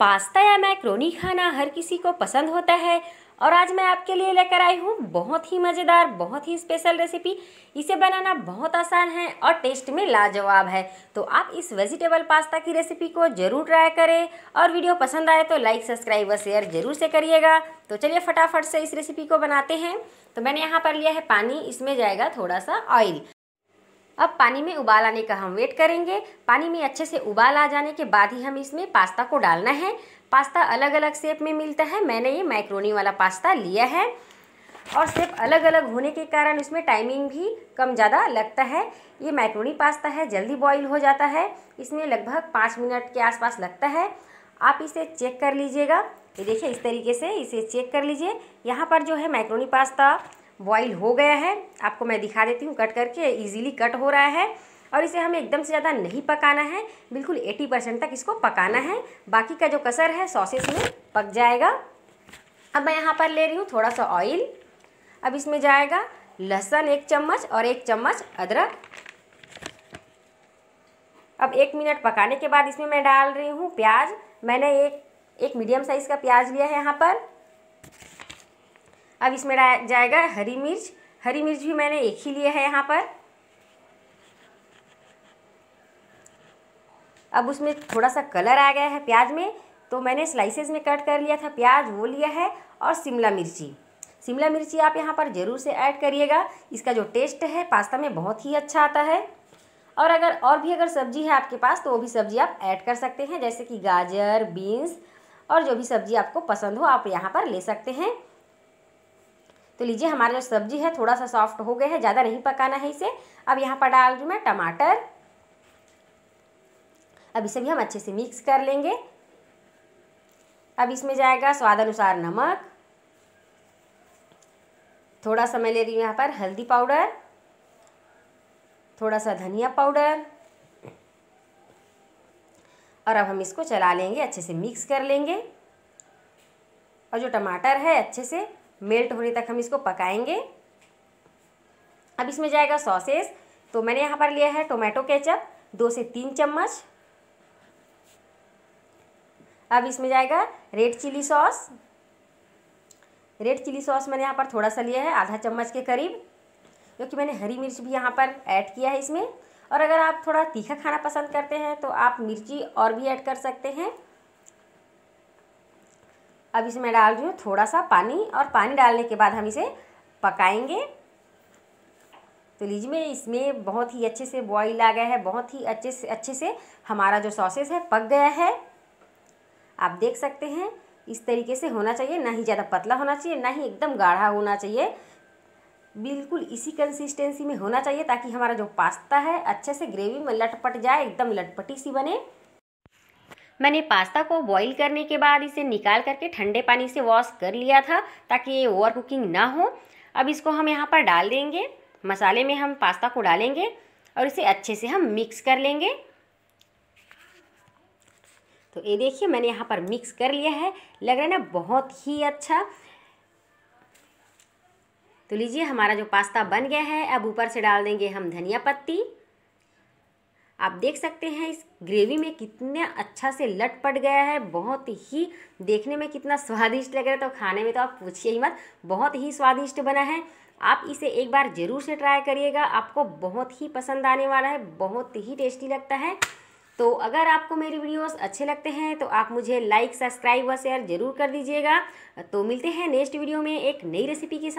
Pasta या macaroni खाना हर किसी को पसंद होता है। और आज मैं आपके लिए लेकर आई हूँ बहुत ही मज़ेदार, बहुत ही स्पेशल रेसिपी इसे बनाना बहुत आसान है और टेस्ट में लाजवाब है। तो आप इस वेजिटेबल पास्ता की रेसिपी को ज़रूर ट्राई करें और वीडियो पसंद आए तो लाइक सब्सक्राइब और शेयर ज़रूर से करिएगा। तो चलिए फटाफट से इस रेसिपी को बनाते हैं। तो मैंने यहाँ पर लिया है पानी, इसमें जाएगा थोड़ा सा ऑयल अब पानी में उबाल आने का हम वेट करेंगे। पानी में अच्छे से उबाल आ जाने के बाद ही हम इसमें पास्ता को डालना है। पास्ता अलग अलग शेप में मिलता है। मैंने ये मैक्रोनी वाला पास्ता लिया है। और शेप अलग अलग होने के कारण इसमें टाइमिंग भी कम ज़्यादा लगता है। ये मैक्रोनी पास्ता है, जल्दी बॉईल हो जाता है। इसमें लगभग पाँच मिनट के आसपास लगता है। आप इसे चेक कर लीजिएगा। ये देखिए, इस तरीके से इसे चेक कर लीजिए। यहाँ पर जो है मैक्रोनी पास्ता बॉईल हो गया है। आपको मैं दिखा देती हूँ, कट करके इजीली कट हो रहा है और इसे हमें एकदम से ज़्यादा नहीं पकाना है। बिल्कुल एटी परसेंट तक इसको पकाना है। बाकी का जो कसर है सॉसेस में पक जाएगा। अब मैं यहाँ पर ले रही हूँ थोड़ा सा ऑयल अब इसमें जाएगा लहसुन एक चम्मच और एक चम्मच अदरक। अब एक मिनट पकाने के बाद इसमें मैं डाल रही हूँ प्याज। मैंने एक एक मीडियम साइज़ का प्याज लिया है यहाँ पर। अब इसमें जाएगा हरी मिर्च। हरी मिर्च भी मैंने एक ही लिया है यहाँ पर। अब उसमें थोड़ा सा कलर आ गया है प्याज में तो मैंने स्लाइसेस में कट कर लिया था। प्याज वो लिया है और शिमला मिर्ची। शिमला मिर्ची आप यहाँ पर ज़रूर से ऐड करिएगा। इसका जो टेस्ट है, पास्ता में बहुत ही अच्छा आता है। और अगर, और भी अगर सब्ज़ी है आपके पास तो वो भी सब्ज़ी आप ऐड कर सकते हैं, जैसे कि गाजर बीन्स और जो भी सब्ज़ी आपको पसंद हो, आप यहाँ पर ले सकते हैं। तो लीजिए हमारा जो सब्ज़ी है थोड़ा सा सॉफ्ट हो गया है, ज़्यादा नहीं पकाना है इसे। अब यहाँ पर डाल रही मैं टमाटर। अब इसे भी हम अच्छे से मिक्स कर लेंगे। अब इसमें जाएगा स्वाद अनुसार नमक। थोड़ा सा मैं ले रही हूँ यहाँ पर हल्दी पाउडर। थोड़ा सा धनिया पाउडर। और अब हम इसको चला लेंगे, अच्छे से मिक्स कर लेंगे। और जो टमाटर है, अच्छे से मेल्ट होने तक हम इसको पकाएँगे। अब इसमें जाएगा सॉसेस। तो मैंने यहाँ पर लिया है टोमेटो केचप, दो से तीन चम्मच। अब इसमें जाएगा red chilli sauce. Red chilli sauce मैंने यहाँ पर थोड़ा सा लिया है, आधा चम्मच के करीब। क्योंकि मैंने हरी मिर्च भी यहाँ पर ऐड किया है इसमें। और अगर आप थोड़ा तीखा खाना पसंद करते हैं तो आप मिर्ची और भी ऐड कर सकते हैं। अब इसमें डाल रही हूँ थोड़ा सा पानी और पानी डालने के बाद हम इसे पकाएँगे। तो लीजिए मैं इसमें बहुत ही अच्छे से बॉईल आ गया है, बहुत ही अच्छे से अच्छे से हमारा जो सॉसेस है पक गया है। आप देख सकते हैं, इस तरीके से होना चाहिए, ना ही ज़्यादा पतला होना चाहिए, ना ही एकदम गाढ़ा होना चाहिए। बिल्कुल इसी कंसिस्टेंसी में होना चाहिए ताकि हमारा जो पास्ता है, अच्छे से ग्रेवी में लटपट जाए, एकदम लटपटी सी बने। मैंने पास्ता को बॉईल करने के बाद इसे निकाल करके ठंडे पानी से वॉश कर लिया था, ताकि ये ओवर कुकिंग ना हो। अब इसको हम यहाँ पर डाल देंगे। मसाले में हम पास्ता को डालेंगे और इसे अच्छे से हम मिक्स कर लेंगे। तो ये देखिए, मैंने यहाँ पर मिक्स कर लिया है। लग रहा है ना, बहुत ही अच्छा। तो लीजिए, हमारा जो पास्ता बन गया है, अब ऊपर से डाल देंगे हम धनिया पत्ती। आप देख सकते हैं इस ग्रेवी में कितने अच्छा से लटपट गया है, बहुत ही देखने में कितना स्वादिष्ट लग रहा है। तो खाने में तो आप पूछिए ही मत, बहुत ही स्वादिष्ट बना है। आप इसे एक बार ज़रूर से ट्राई करिएगा, आपको बहुत ही पसंद आने वाला है, बहुत ही टेस्टी लगता है। तो अगर आपको मेरी वीडियोस अच्छे लगते हैं तो आप मुझे लाइक सब्सक्राइब व शेयर ज़रूर कर दीजिएगा। तो मिलते हैं नेक्स्ट वीडियो में एक नई रेसिपी के साथ।